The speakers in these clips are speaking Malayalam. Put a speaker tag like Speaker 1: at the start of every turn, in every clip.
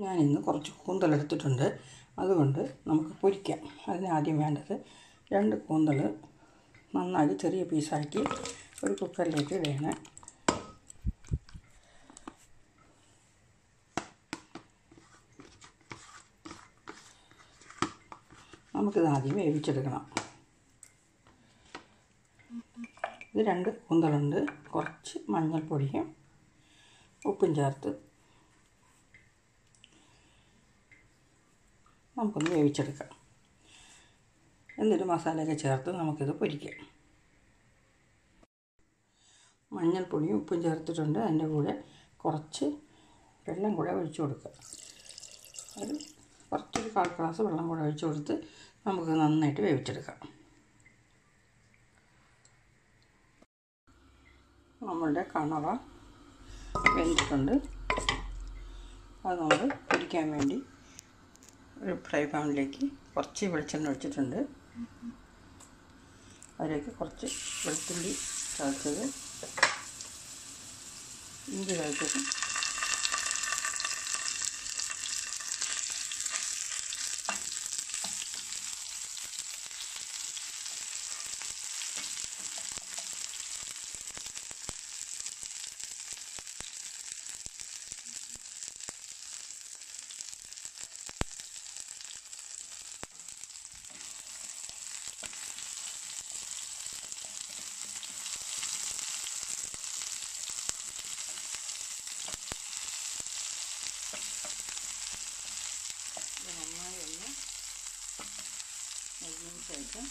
Speaker 1: ഞാനിന്ന് കുറച്ച് കൂന്തലെടുത്തിട്ടുണ്ട് അതുകൊണ്ട് നമുക്ക് പൊരിക്കാം. അതിനാദ്യം വേണ്ടത് രണ്ട് കൂന്തൽ നന്നായി ചെറിയ പീസാക്കി ഒരു കുക്കറിലേക്ക് ഇടണം നമുക്കിത് ആദ്യം വേവിച്ചെടുക്കണം. ഇത് രണ്ട് കൂന്തലുണ്ട്. കുറച്ച് മഞ്ഞൾപ്പൊടിയും ഉപ്പും ചേർത്ത് നമുക്കൊന്ന് വേവിച്ചെടുക്കാം. എന്നിട്ട് മസാലയൊക്കെ ചേർത്ത് നമുക്കിത് പൊരിക്കാം. മഞ്ഞൾപ്പൊടിയും ഉപ്പും ചേർത്തിട്ടുണ്ട്. അതിന്റെ കൂടെ കുറച്ച് വെള്ളം കൂടെ ഒഴിച്ചു കൊടുക്കുക അത് കുറച്ചൊരു കാൽ ഗ്ലാസ് വെള്ളം കൂടെ ഒഴിച്ചു കൊടുത്ത് നമുക്ക് നന്നായിട്ട് വേവിച്ചെടുക്കാം. നമ്മളുടെ കണവ വെന്തിട്ടുണ്ട്. അത് നമ്മൾ പൊരിക്കാൻ വേണ്ടി ഒരു ഫ്രൈ പാനിലേക്ക് കുറച്ച് വെളിച്ചെണ്ണ ഒഴിച്ചിട്ടുണ്ട്. അതിലേക്ക് കുറച്ച് വെളുത്തുള്ളി ചതച്ചത് ഇഞ്ചി ചതച്ചത് ഇത് നന്നായി ഒന്ന് അരിഞ്ഞതിന് ശേഷം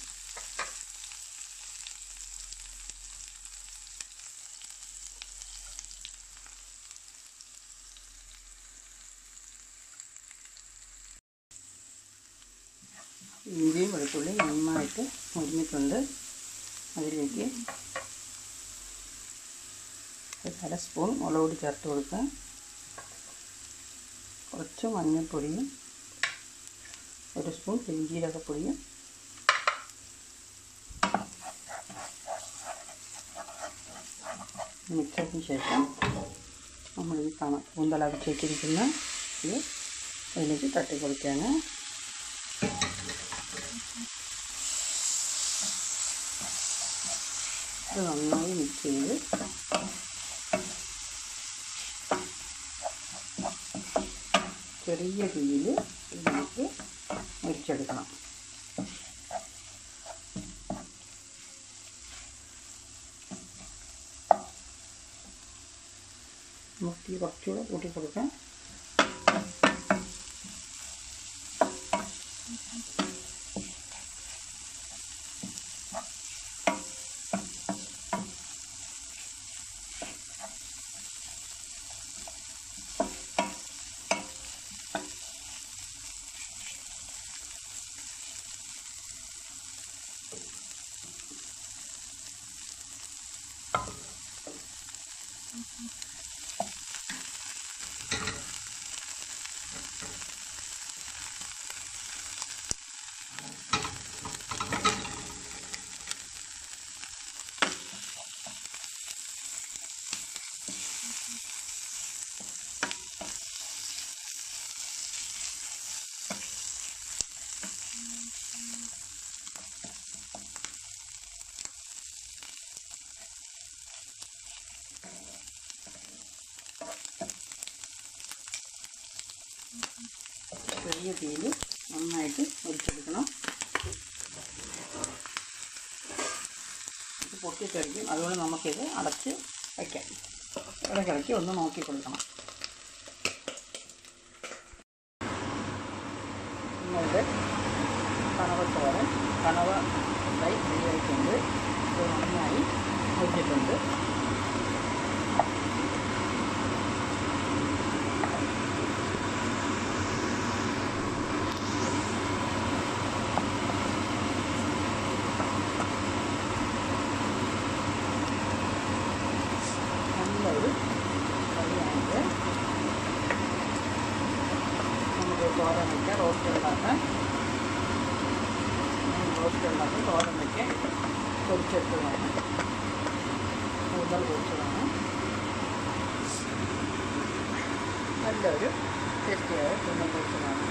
Speaker 1: ഇഞ്ചിയും വെളുത്തുള്ളി നന്നായിട്ട് മുരിഞ്ഞിട്ടുണ്ട്. അതിലേക്ക് ഒരു അര സ്പൂൺ മുളക് പൊടി ചേർത്ത് കൊടുക്കുക. കുറച്ച് മഞ്ഞൾപ്പൊടിയും ഒരു സ്പൂൺ പെരിഞ്ജീരകപ്പൊടിയും മിക്സതിന് ശേഷം നമ്മൾ ഈ കണ കൂന്തലവിച്ച് വെച്ചിരിക്കുന്ന ഇത് അതിലേക്ക് തട്ടി കൊടുക്കുകയാണ്. ഇത് നന്നായി മിക്സ് ചെയ്ത് ചെറിയ തീയിൽ നമുക്ക് മുരിച്ചെടുക്കണം. முட்டி பக்தியோட போட்டு கொடுப்பேன் ചെറിയ തീയിൽ നന്നായിട്ട് മുരിച്ചെടുക്കണം ഇത് പൊട്ടിത്തെറിക്കും. അതുകൊണ്ട് നമുക്കിത് അടച്ച് വയ്ക്കാം ഇടയ്ക്കിടയ്ക്ക് ഒന്ന് നോക്കി കൊടുക്കണം. നമ്മളുടെ തോരൻ കണവ ഫ്രൈ റെഡിയായിട്ടുണ്ട് ഇത് നന്നായി മുരിച്ചിട്ടുണ്ട് നല്ലൊരു കറിയാണിത് നമുക്ക് തോരൻ വയ്ക്കാം റോസ്റ്റ് ഉണ്ടാക്കാം റോസ്റ്റ് ഉണ്ടാക്കി തോരൻ വയ്ക്കാം പൊരിച്ചെടുത്തതാണ് കൂടുതൽ പൊരിച്ചതാണ് നല്ലൊരു ടേസ്റ്റിയായ ചെയ്യാതെ പൊരിച്ചതാണ്